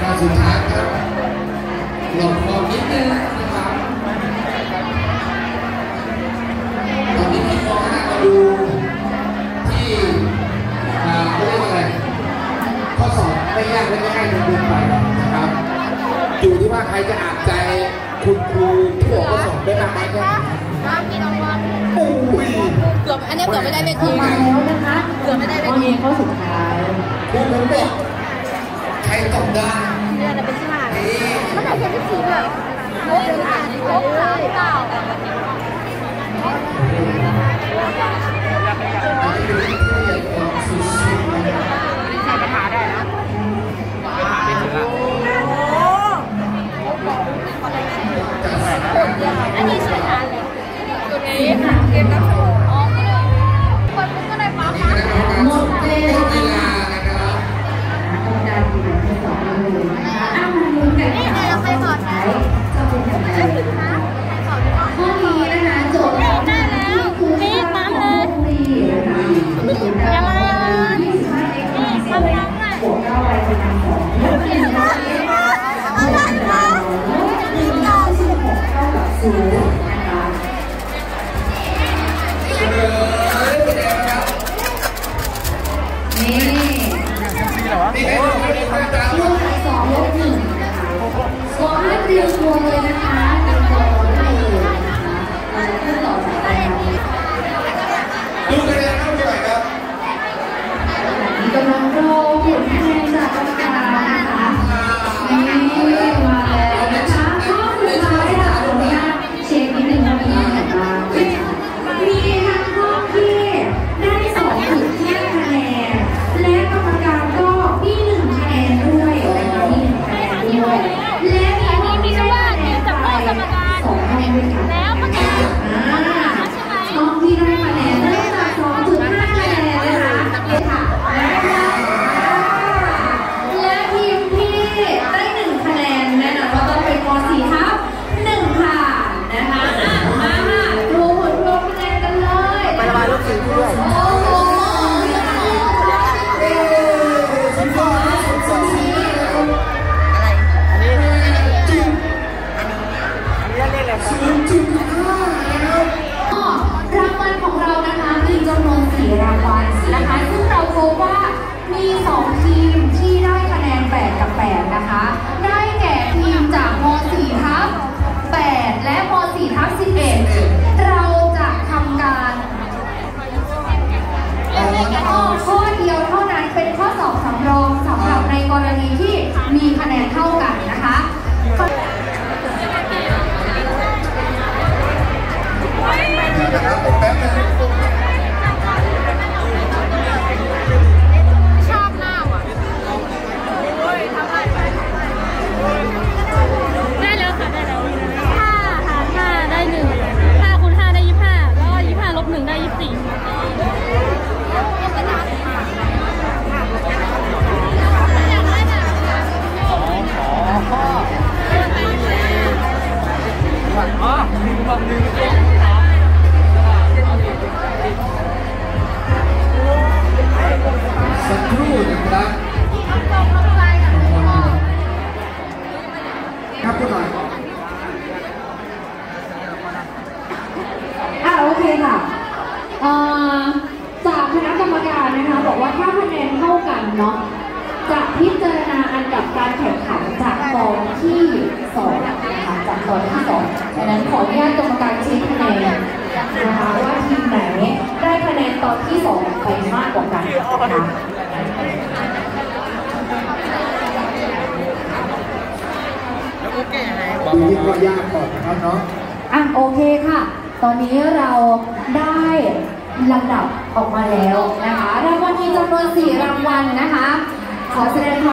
ข้อสุดท้ายครับหลบความนิดงนะครับตอนนี้มีข้มาดูที่อ่าเขาเรียกว่าไรข้อสอบไม่ยากไม่ง่ายจนเกินไปนะครับอยู่ที่ว่าใครจะอ่านใจคุณครูที่บอกข้อสอบได้มากน้แค่ไหน Mom, อบอันนี้เกือบไม่ได้เลขครึ่งมาแล้วนะคะเกือบไม่ได้เลข้ขอครึ่นี้งข้อสุดท้ายครูผมบอกใครตอบได้เดือนละเป็นที่มานี่เมื่อไหร่จะได้สี่แบบโอ้ยอ่านครบสามเก้าอันนี้เป็นเรื่องที่ละเอียดอ่อนสุดๆนะครับใส่ปัญหาได้นะอันนี้ใช่ไหมตัวนี้เกมรับ ลบไปสองลบหนึ่งสองให้เตรียมตัวเลยนะคะเป็นตัวได้เลยนะคะเราจะขึ้นต่อสายไปค่ะดูคะแนนเท่าไหร่ครับนี่กำลังรอผลคะแนนจากกรรมการ ที่ได้คะแนนเริ่มจาก 2.5คะแนนนะคะเลยค่ะและทีมที่ได้1คะแนนแน่นอนว่าต้องเป็นม .4 ทับ1ค่ะนะคะอะมาค่ะดูผลรวมคะแนนกันเลยไประบายลูกสีด้วยโอ้โหร 4รางวัลนะคะ ซึ่งเราพบว่ามี 2 ทีมที่ได้คะแนน 8 กับ 8 นะคะ ได้แก่ทีมจากม .4 ทับ8และม .4 ทับ11 เท่ากันเนาะจะพิจารณาอันดับการแข่งขันจากตอนที่สองนะคะจากตอนที่สองดังนั้นขออนุญาตกรรมการชี้คะแนนนะคะว่าทีมไหนได้คะแนนตอนที่สองไปมากกว่ากันนะคะดูที่ว่ายากก่อนนะครับเนาะอะโอเคค่ะ ตอนนี้เราได้ลำดับ ออกมาแล้วนะคะรางวัลมีจำนวน4รางวัลนะคะ ขอแสดงความ